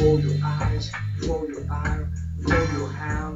roll your eyes, roll your eye, roll your hand.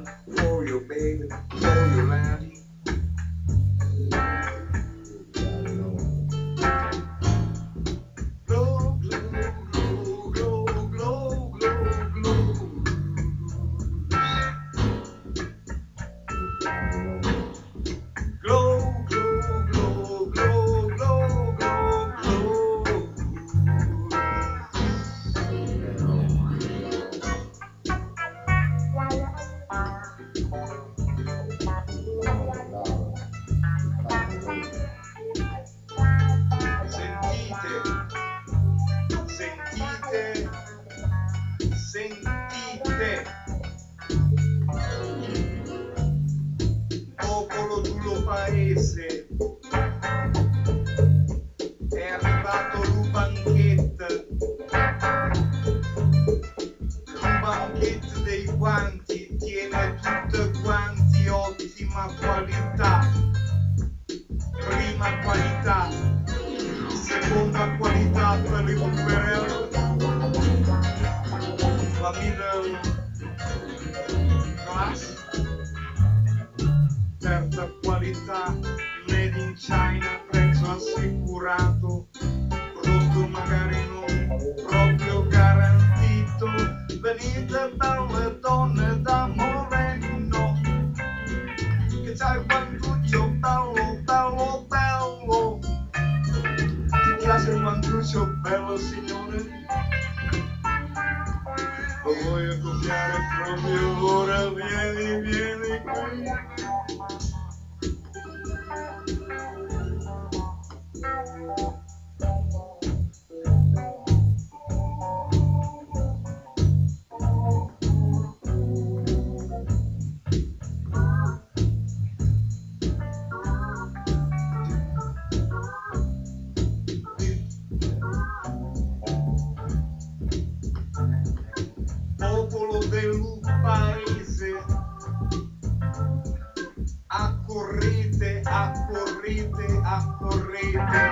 Ite. Poco lo tú lo. La middle class, terza qualità, made in China, prezzo assicurato, prodotto magari non proprio garantito, venite dalle donne da Moreno, che c'hai Voy a copiar el propio ahora viene y viene y Accorrete, accorrete, accorrete.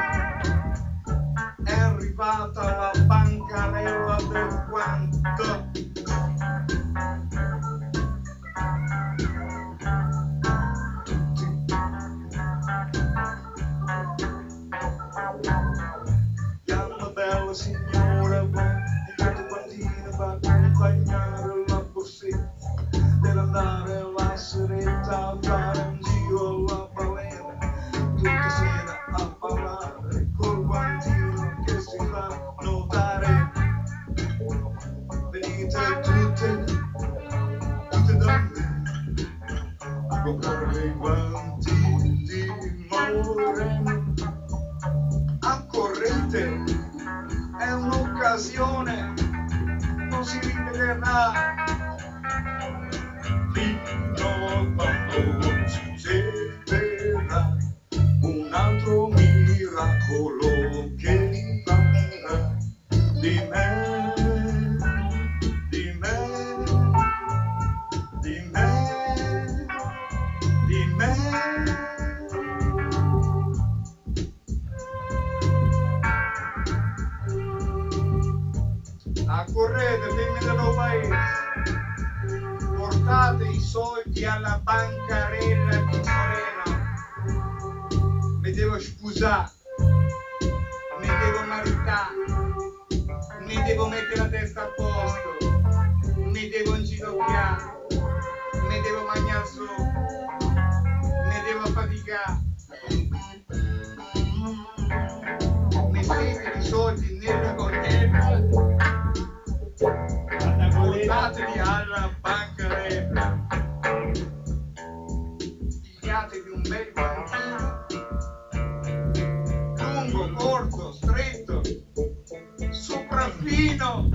È arrivata la bancarella del guanto. Chiama bella signora, quanto bambino va a accompagnare la borsetta per Fino quando un altro miracolo che mi di me, di me, di me, di me. Correte, dimmi da noi poi portate i soldi alla bancarella di Morena. Mi devo scusare, mi devo maritare, mi devo mettere la testa a posto, mi devo inginocchiare, mi devo mangiare sopra, mi devo faticare. Mettete i soldi nel un bel banchino, lungo, corto, stretto, sopraffino,